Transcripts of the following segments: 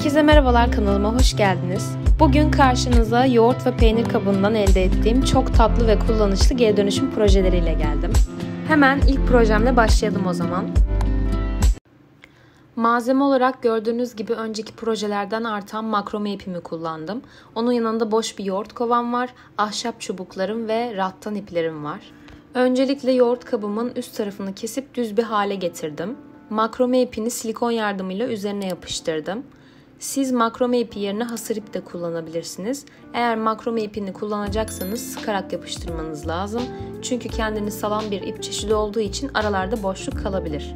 Herkese merhabalar kanalıma hoş geldiniz. Bugün karşınıza yoğurt ve peynir kabından elde ettiğim çok tatlı ve kullanışlı geri dönüşüm projeleriyle geldim. Hemen ilk projemle başlayalım o zaman. Malzeme olarak gördüğünüz gibi önceki projelerden artan makrome ipimi kullandım. Onun yanında boş bir yoğurt kovam var, ahşap çubuklarım ve rattan iplerim var. Öncelikle yoğurt kabımın üst tarafını kesip düz bir hale getirdim. Makrome ipini silikon yardımıyla üzerine yapıştırdım. Siz makrome ipi yerine hasır ip de kullanabilirsiniz. Eğer makrome ipini kullanacaksanız sıkarak yapıştırmanız lazım. Çünkü kendini salan bir ip çeşidi olduğu için aralarda boşluk kalabilir.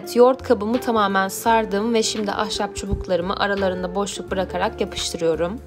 Evet, yoğurt kabımı tamamen sardım ve şimdi ahşap çubuklarımı aralarında boşluk bırakarak yapıştırıyorum.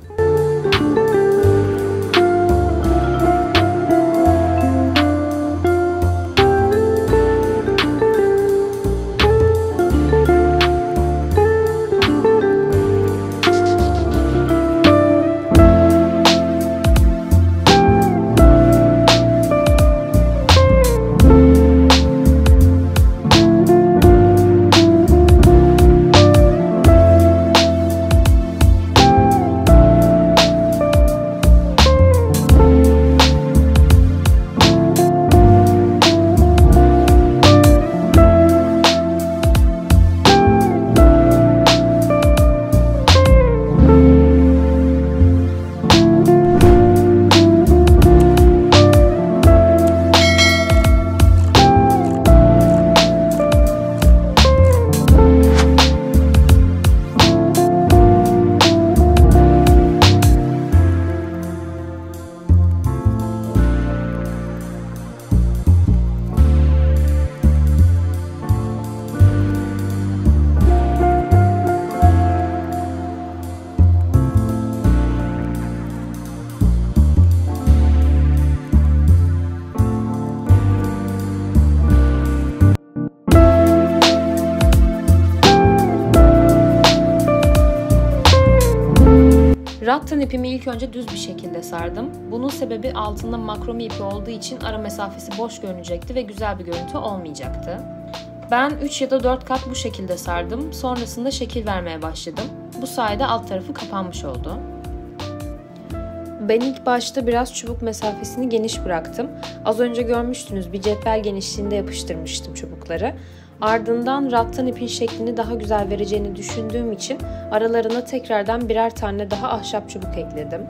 Rattan ipimi ilk önce düz bir şekilde sardım. Bunun sebebi altında makrome ipi olduğu için ara mesafesi boş görünecekti ve güzel bir görüntü olmayacaktı. Ben 3 ya da 4 kat bu şekilde sardım. Sonrasında şekil vermeye başladım. Bu sayede alt tarafı kapanmış oldu. Ben ilk başta biraz çubuk mesafesini geniş bıraktım. Az önce görmüştünüz bir cetvel genişliğinde yapıştırmıştım çubukları. Ardından rattan ipin şeklini daha güzel vereceğini düşündüğüm için aralarına tekrardan birer tane daha ahşap çubuk ekledim.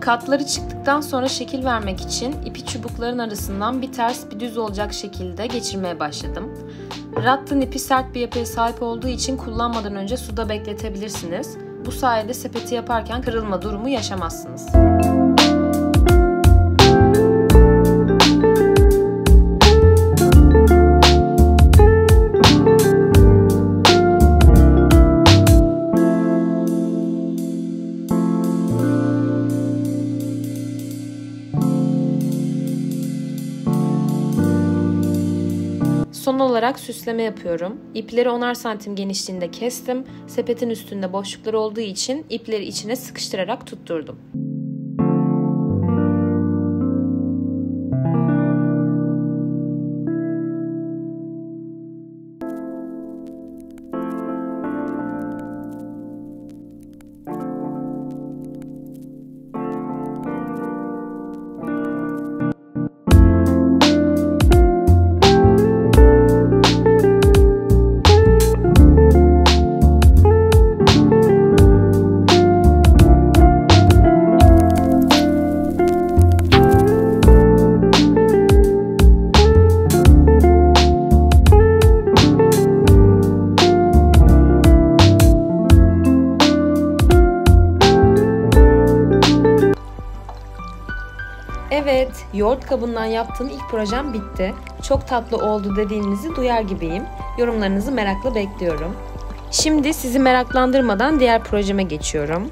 Katları çıktıktan sonra şekil vermek için ipi çubukların arasından bir ters bir düz olacak şekilde geçirmeye başladım. Rattan ipi sert bir yapıya sahip olduğu için kullanmadan önce suda bekletebilirsiniz. Bu sayede sepeti yaparken kırılma durumu yaşamazsınız. Olarak süsleme yapıyorum. İpleri 10'ar santim genişliğinde kestim. Sepetin üstünde boşluklar olduğu için ipleri içine sıkıştırarak tutturdum. Yoğurt kabından yaptığım ilk projem bitti. Çok tatlı oldu dediğinizi duyar gibiyim. Yorumlarınızı merakla bekliyorum. Şimdi sizi meraklandırmadan diğer projeme geçiyorum.